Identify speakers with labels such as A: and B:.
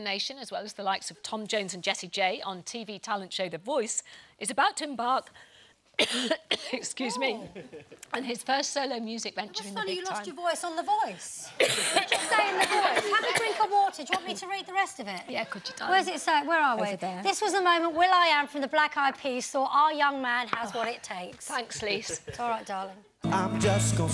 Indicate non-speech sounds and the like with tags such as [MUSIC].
A: the nation, as well as the likes of Tom Jones and Jessie J on TV talent show The Voice, is about to embark [COUGHS] excuse me, oh. and his first solo music venture in the
B: funny
A: big
B: you lost your voice on The Voice. [COUGHS] Just saying The Voice. Have a drink of water. Do you want me to read the rest of it?
A: Yeah, could you, darling?
B: Where's it say? Where are we?
A: There.
B: This was the moment will.i.am from the Black Eyed Peas thought our young man has what it takes.
A: Thanks, Lise.
B: It's all right, darling.
C: I'm just gonna